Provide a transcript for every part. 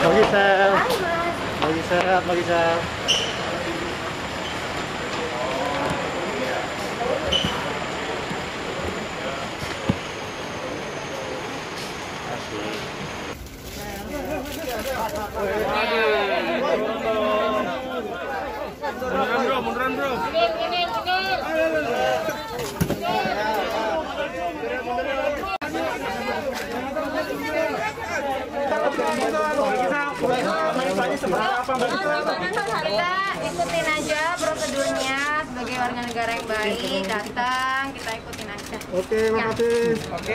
Hai mas. Mbak Gisel, Mbak Gisel. Kita ikutin aja prosedurnya sebagai warga negara yang baik. Datang, kita ikutin aja. Oke, makasih. Oke.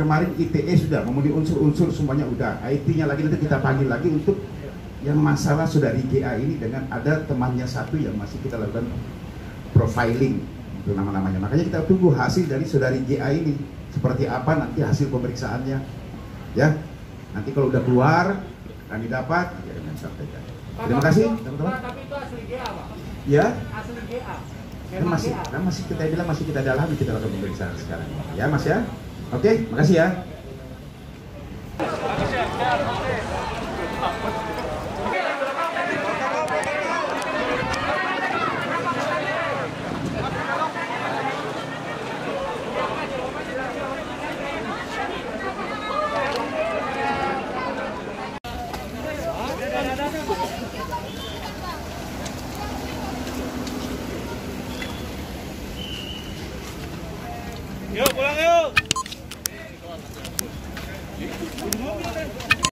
Kemarin ITE sudah memenuhi unsur-unsur semuanya udah. IT-nya lagi nanti kita panggil lagi untuk yang masalah saudari GA ini dengan ada temannya satu yang masih kita lakukan profiling itu nama-namanya. Makanya kita tunggu hasil dari saudari GA ini seperti apa nanti hasil pemeriksaannya. Ya. Nanti kalau udah keluar kami dapat ya dengan sampaikan. Terima kasih teman-teman. Tapi itu asli GA, Pak. Ya, Asli GA. kan masih kan masih kita bilang masih kita dalami kita lakukan pemeriksaan sekarang. Ya, Mas ya. Oke, makasih ya. 형 고양이 형